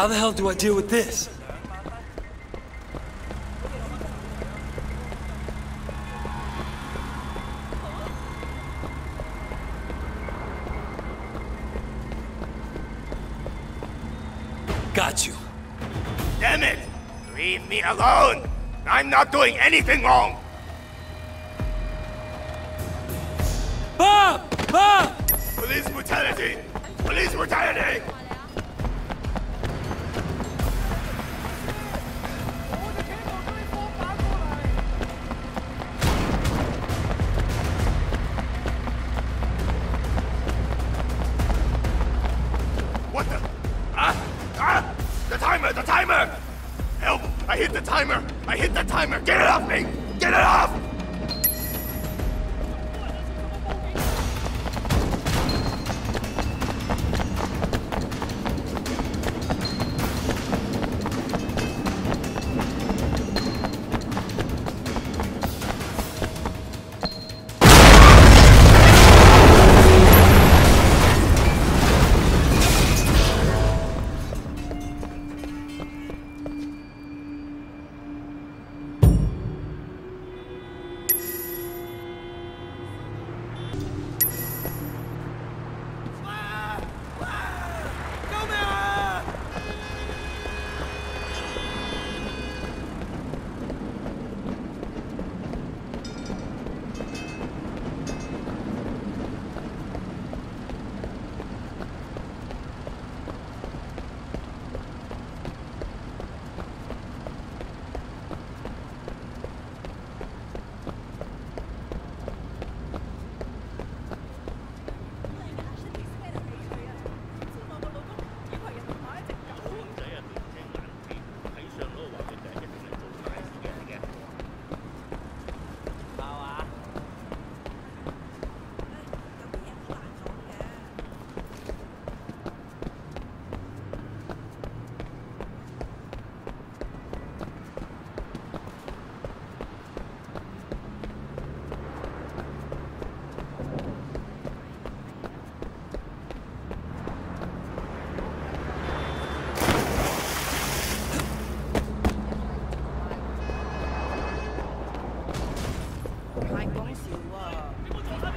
How the hell do I deal with this? Got you. Damn it! Leave me alone! I'm not doing anything wrong! Bob! Bob! Police brutality! Police brutality! Hit the timer! I hit the timer! Get it off me! Get it off! 恭喜走